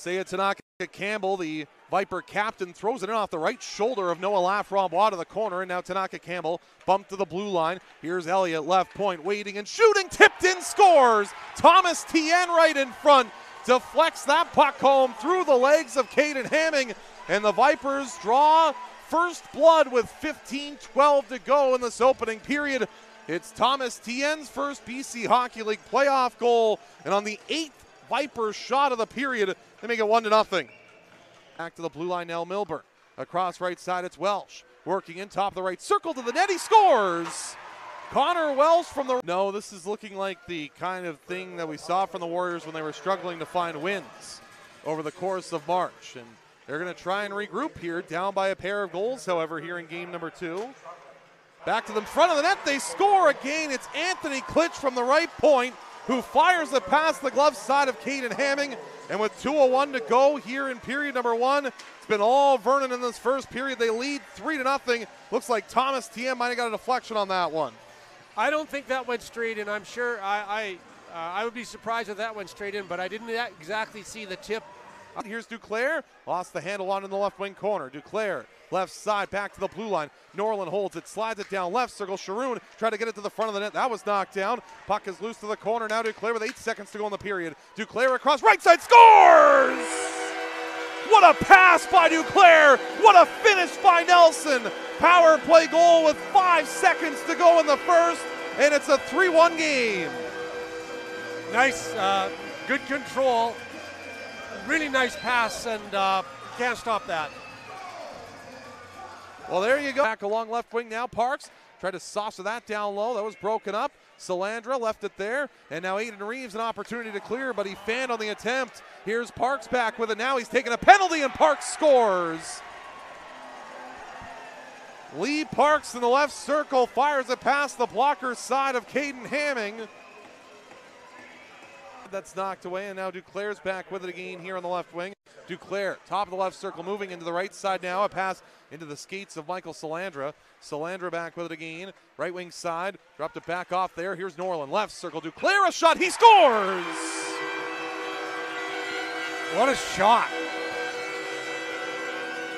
Saya Tanaka Campbell, the Viper captain, throws it in off the right shoulder of Noah Laframboise to the corner, and now Tanaka Campbell bumped to the blue line. Here's Elliott, left point, waiting and shooting, tipped in, scores. Thomas Tien right in front deflects that puck home through the legs of Caden Hamming, and the Vipers draw first blood with 15 12 to go in this opening period. It's Thomas Tien's first BC Hockey League playoff goal, and on the eighth Vipers shot of the period, they make it one to nothing. Back to the blue line now, Milburn. Across right side, it's Welsh. Working in top of the right circle to the net, he scores! Connor Welsh from the. No, this is looking like the kind of thing that we saw from the Warriors when they were struggling to find wins over the course of March. And they're going to try and regroup here, down by a pair of goals, however, here in game number two. Back to the front of the net, they score again. It's Anthony Klitsch from the right point who fires it past the glove side of Caden Hamming. And with 2.01 to one to go here in period number one, it's been all Vernon in this first period. They lead 3 to nothing. Looks like Thomas Tien might have got a deflection on that one. I don't think that went straight in. I'm sure I I, uh, I would be surprised if that went straight in, but I didn't exactly see the tip. Here's Duclair, lost the handle on in the left wing corner. Duclair, left side, back to the blue line. Norland holds it, slides it down left circle. Sharoon tried to get it to the front of the net. That was knocked down. Puck is loose to the corner. Now Duclair with eight seconds to go in the period. Duclair across right side, scores! What a pass by Duclair! What a finish by Nelson! Power play goal with five seconds to go in the first, and it's a 3 1 game. Nice, uh, good control. Really nice pass, and uh, can't stop that. Well, there you go. Back along left wing now. Parks tried to saucer that down low. That was broken up. Salandra left it there. And now Aiden Reeves an opportunity to clear, but he fanned on the attempt. Here's Parks back with it now. He's taking a penalty, and Parks scores. Lee Parks in the left circle fires it past the blocker side of Caden Hamming. That's knocked away, and now Duclair's back with it again here on the left wing. Duclair, top of the left circle, moving into the right side now. A pass into the skates of Michael Salandra. Salandra back with it again. Right wing side, dropped it back off there. Here's Norland, left circle. Duclair a shot, he scores! What a shot!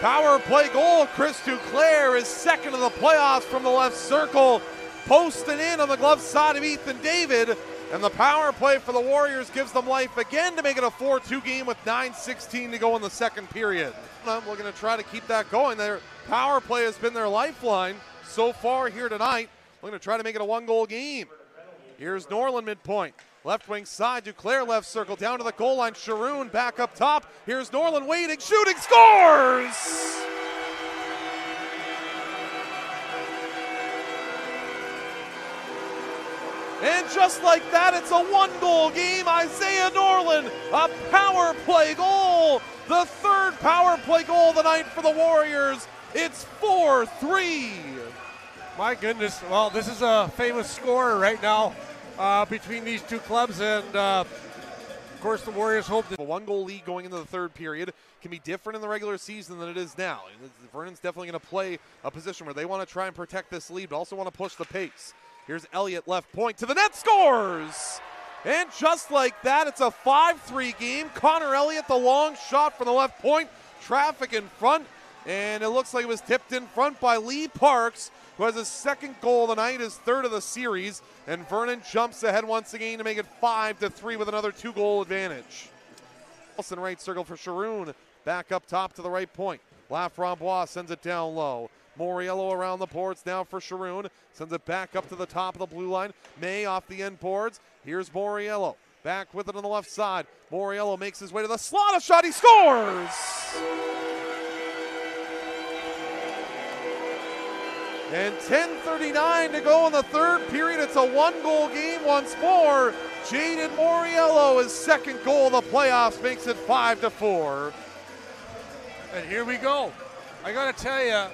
Power play goal. Chris Duclair is second of the playoffs from the left circle. Posting in on the glove side of Ethan David. And the power play for the Warriors gives them life again to make it a 4 2 game with 9.16 to go in the second period. I'm looking to try to keep that going. Their power play has been their lifeline so far here tonight. Looking to try to make it a one goal game. Here's Norland midpoint. Left wing side, Duclair left circle down to the goal line. Sharoon back up top. Here's Norland waiting, shooting, scores! And just like that, it's a one goal game. Isaiah Norland, a power play goal. The third power play goal of the night for the Warriors. It's 4 3. My goodness. Well, this is a famous scorer right now uh, between these two clubs. And uh, of course, the Warriors hope that. A one goal lead going into the third period can be different in the regular season than it is now. Vernon's definitely going to play a position where they want to try and protect this lead, but also want to push the pace. Here's Elliott left point to the net, scores! And just like that, it's a 5 3 game. Connor Elliott, the long shot from the left point, traffic in front, and it looks like it was tipped in front by Lee Parks, who has his second goal of the night, his third of the series. And Vernon jumps ahead once again to make it 5 to 3 with another two goal advantage. Wilson right circle for Sharoon, back up top to the right point. Laframboise sends it down low. Moriello around the boards now for Sharoon. Sends it back up to the top of the blue line. May off the end boards. Here's Moriello. Back with it on the left side. Moriello makes his way to the slot. A shot. He scores! And 10.39 to go in the third period. It's a one goal game once more. Jaden Moriello, his second goal of the playoffs, makes it 5 to 4. And here we go. I got to tell you,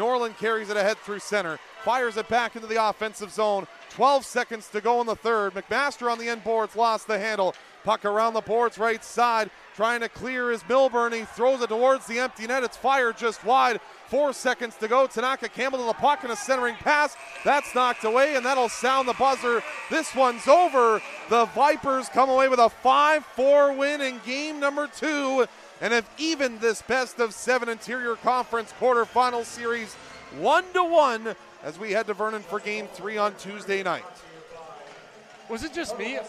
Norland carries it ahead through center, fires it back into the offensive zone. 12 seconds to go in the third. McMaster on the end boards lost the handle. Puck around the boards right side, trying to clear his Milburn. He throws it towards the empty net. It's fired just wide. Four seconds to go. Tanaka Campbell to the puck and a centering pass. That's knocked away, and that'll sound the buzzer. This one's over. The Vipers come away with a 5 4 win in game number two and have evened this best of seven interior conference quarterfinal series one to one as we head to Vernon for game three on Tuesday night. Was it just me?